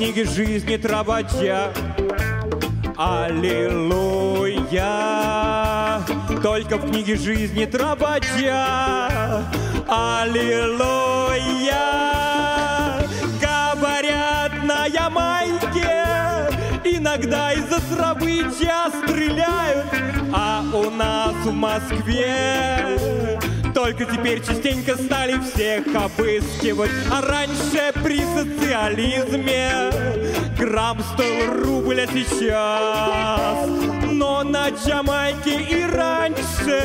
книге жизни трабача. Аллилуйя, только в книге жизни трабача. Аллилуйя, говорят на Ямайке, иногда из-за события стреляют, а у нас в Москве только теперь частенько стали всех обыскивать. А раньше при социализме Грамм стоил рубль, а сейчас. Но на Джамайке и раньше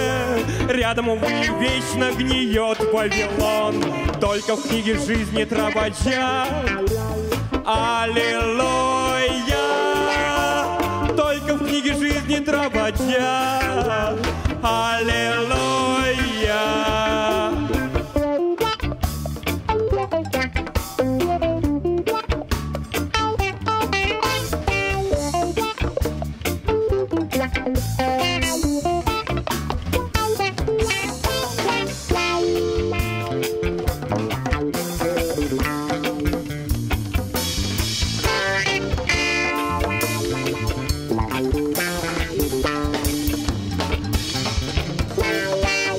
Рядом, увы, вечно гниет Вавилон. Только в книге жизни трабача Аллилуйя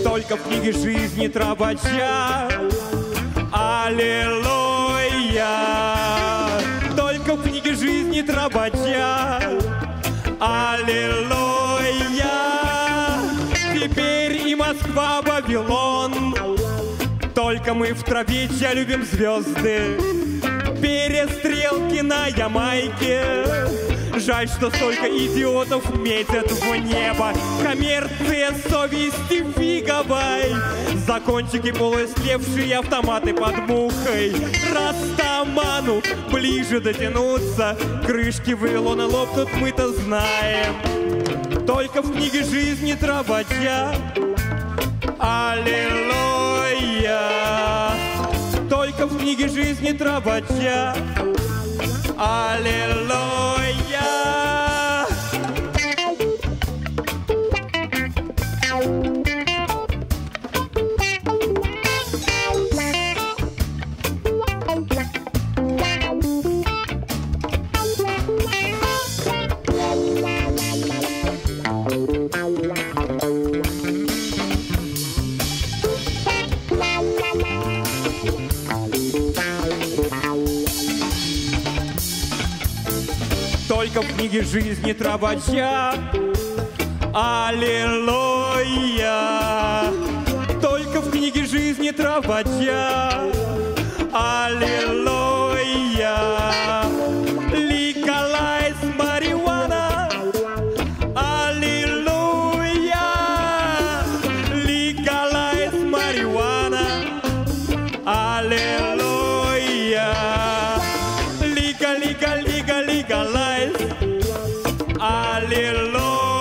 Только в книге жизни трабача Аллилуйя! Только в книге жизни трабача Аллилуйя Только мы в траве чья любим звезды. Перестрелки на Ямайке. Жаль, что столько идиотов метят в небо. Коммерция совести фиговой За кончики полуислевшие автоматы под мухой. Растаману ближе дотянуться. Крышки Вавилона лопнут, мы-то знаем. Только в книге жизни трабача Аллилуйя жизни трабача Аллилуйя Только в книге жизни трабача Аллилуйя! Только в книге жизни трабача Аллилуйя! Legalize marijuana Аллилуйя! Legalize marijuana Аллилуйя! Лига, лига, лига, legalize Аллилуйя.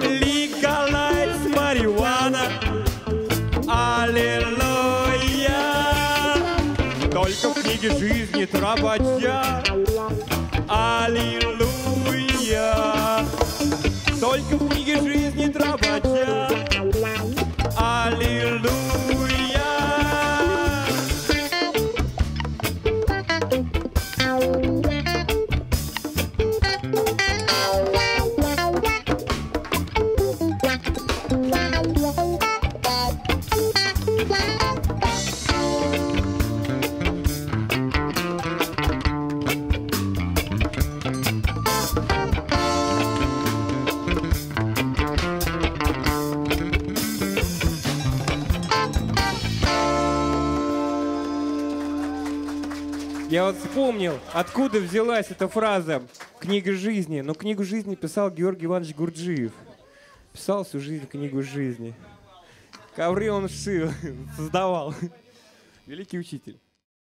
Legalize marijuana Аллилуйя. Только в книге жизни трабача Аллилуйя Я вот вспомнил, откуда взялась эта фраза «книга жизни». Но книгу жизни писал Георгий Иванович Гурджиев. Писал всю жизнь книгу жизни. Ковры он шил, создавал. Великий учитель.